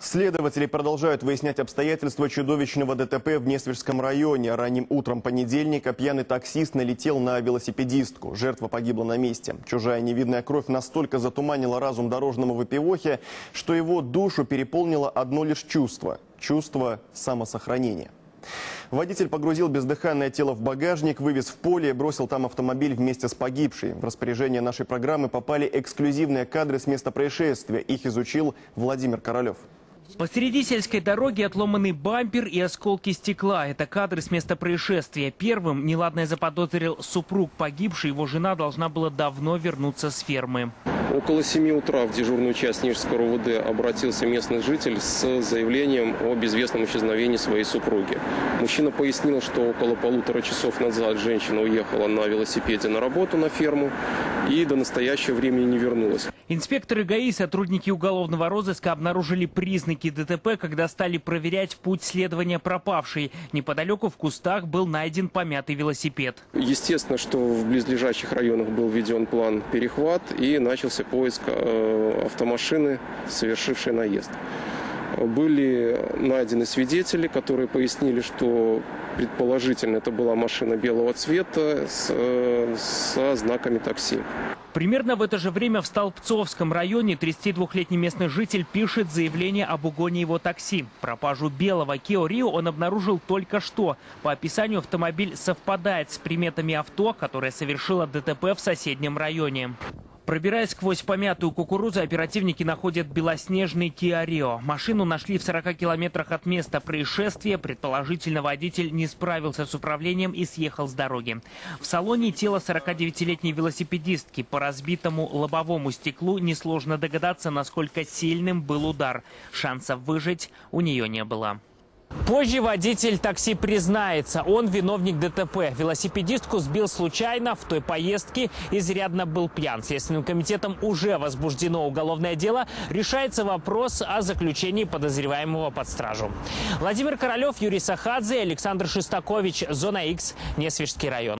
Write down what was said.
Следователи продолжают выяснять обстоятельства чудовищного ДТП в Несвежском районе. Ранним утром понедельника пьяный таксист налетел на велосипедистку. Жертва погибла на месте. Чужая невидная кровь настолько затуманила разум дорожному выпивохе, что его душу переполнило одно лишь чувство – чувство самосохранения. Водитель погрузил бездыханное тело в багажник, вывез в поле и бросил там автомобиль вместе с погибшей. В распоряжение нашей программы попали эксклюзивные кадры с места происшествия. Их изучил Владимир Королев. Посреди сельской дороги отломанный бампер и осколки стекла. Это кадры с места происшествия. Первым неладное заподозрил супруг погибший. Его жена должна была давно вернуться с фермы. Около 7 утра в дежурную часть Нижского РУВД обратился местный житель с заявлением о безвестном исчезновении своей супруги. Мужчина пояснил, что около полутора часов назад женщина уехала на велосипеде на работу на ферму и до настоящего времени не вернулась. Инспекторы ГАИ и сотрудники уголовного розыска обнаружили признаки ДТП, когда стали проверять путь следования пропавшей. Неподалеку в кустах был найден помятый велосипед. Естественно, что в близлежащих районах был введен план перехват и начался поиск э, автомашины, совершившей наезд. Были найдены свидетели, которые пояснили, что предположительно это была машина белого цвета с, э, со знаками такси. Примерно в это же время в Столбцовском районе 32-летний местный житель пишет заявление об угоне его такси. Пропажу белого Kia Rio он обнаружил только что. По описанию автомобиль совпадает с приметами авто, которое совершило ДТП в соседнем районе. Пробираясь сквозь помятую кукурузу, оперативники находят белоснежный Rio. Машину нашли в 40 километрах от места происшествия. Предположительно, водитель не справился с управлением и съехал с дороги. В салоне тело 49-летней велосипедистки. По разбитому лобовому стеклу несложно догадаться, насколько сильным был удар. Шансов выжить у нее не было. Позже водитель такси признается, он виновник ДТП. Велосипедистку сбил случайно, в той поездке изрядно был пьян. Следственным комитетом уже возбуждено уголовное дело. Решается вопрос о заключении подозреваемого под стражу. Владимир Королев, Юрий Сахадзе, Александр Шестакович, Зона X, Несвежский район.